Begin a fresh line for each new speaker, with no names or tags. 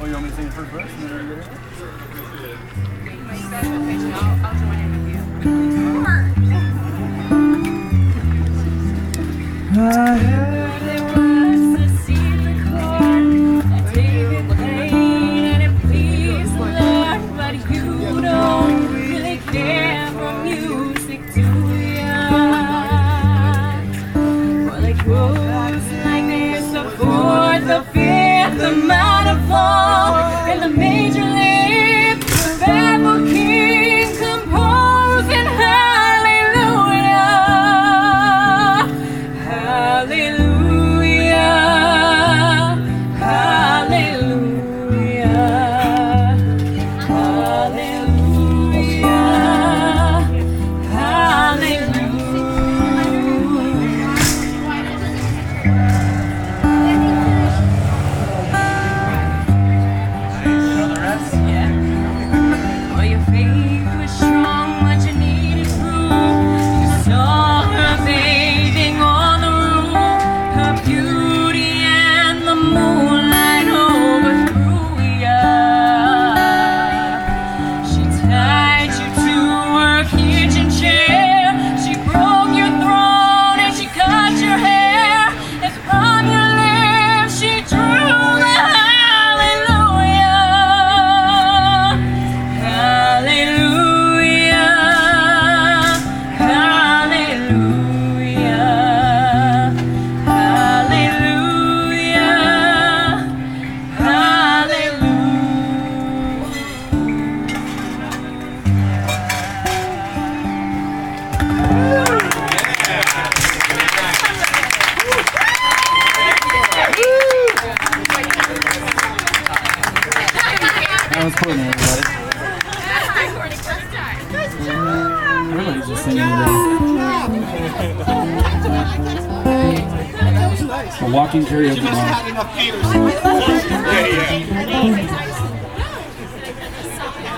Oh, you want me to sing the first verse? and then you get it?
I'll, join in with you.
I heard it was a secret chord that David played and it pleased the Lord, but you don't really care for music, do ya? Well, it goes like this: the fourth, the fifth,
That was cool, man. Everybody. Everybody's just singing today. A walking karaoke bar.